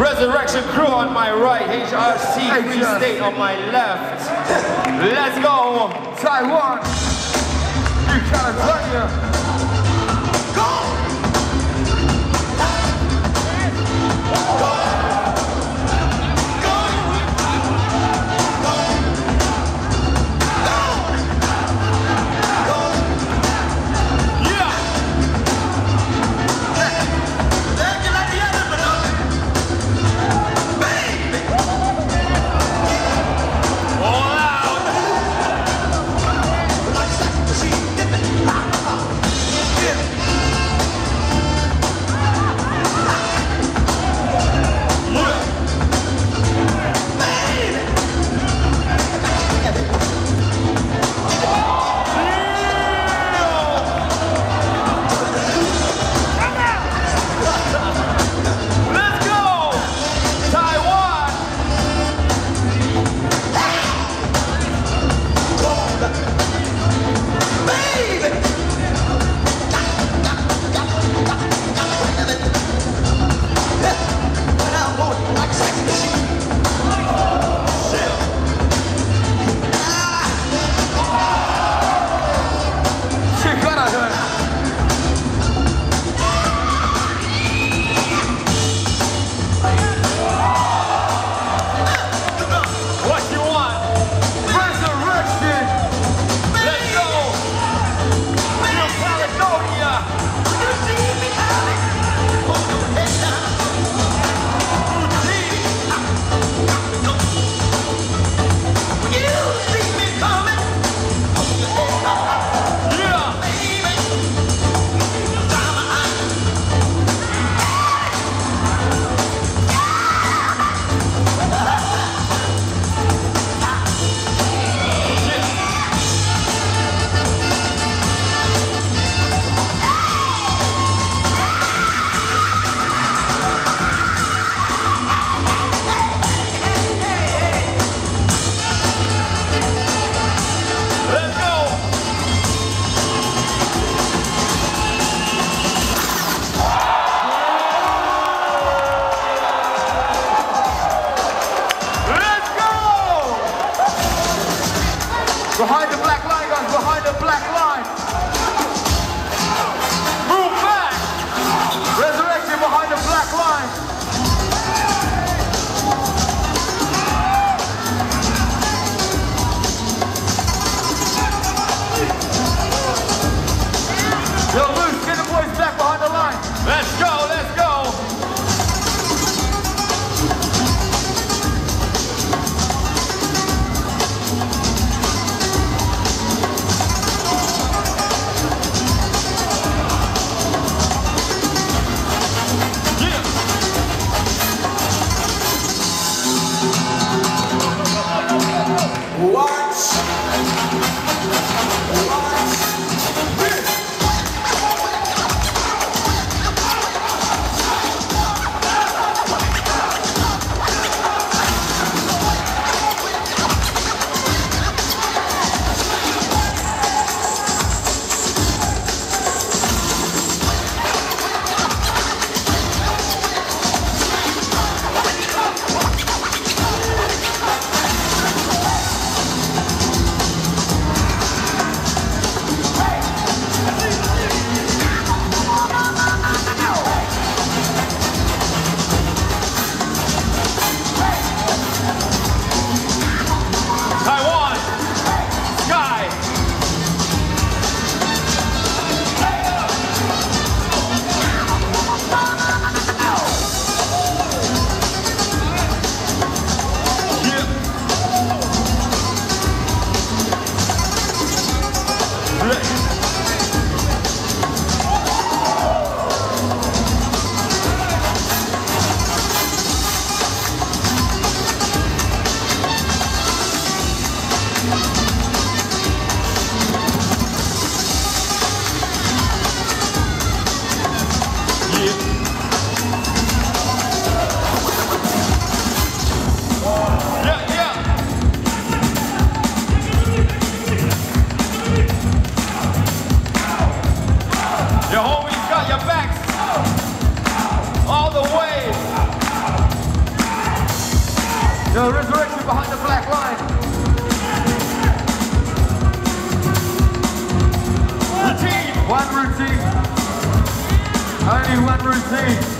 Resurrection Crew on my right, HRC Free State on my left. Let's go. Taiwan, New Behind your backs all the way. The resurrection behind the black line. One routine, only one routine.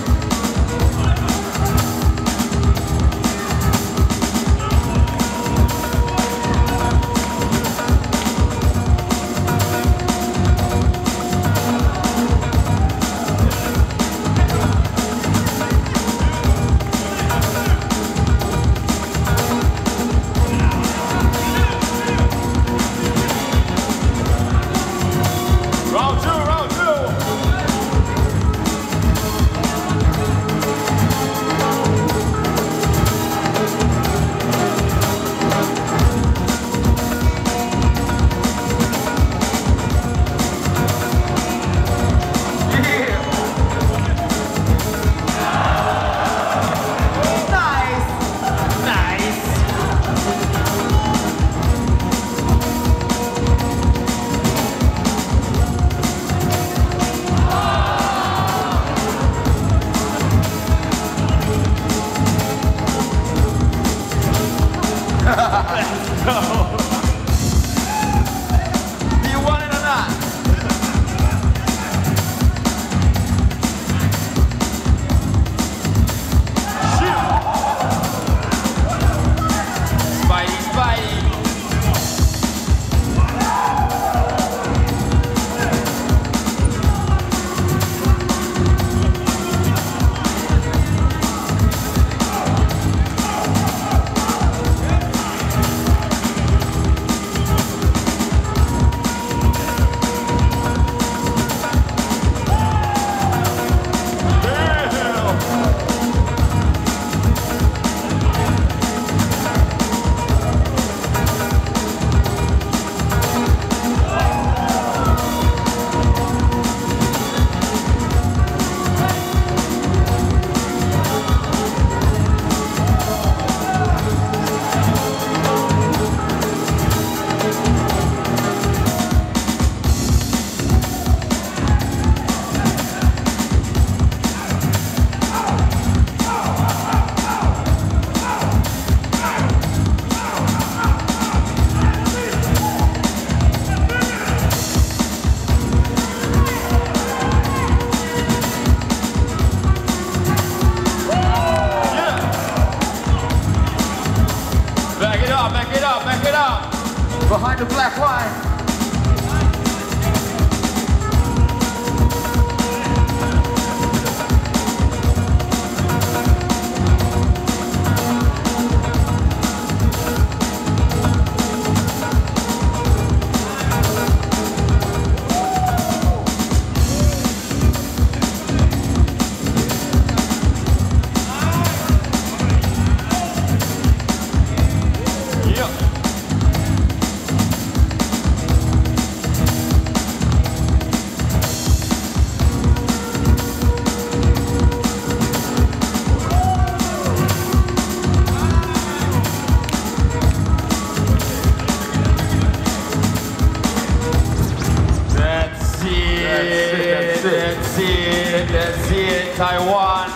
Taiwan,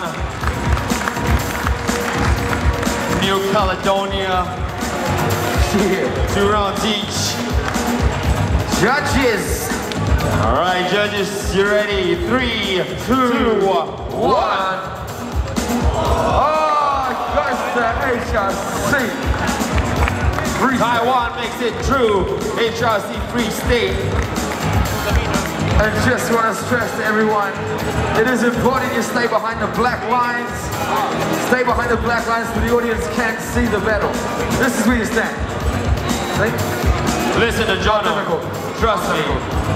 New Caledonia. Rounds each. Judges. All right, judges, you ready? Three, two, two one. Oh, to HRC. Taiwan makes it true. HRC Free State. And just want to stress to everyone, it is important you stay behind the black lines. Stay behind the black lines so the audience can't see the battle. This is where you stand. Listen to John. Trust me.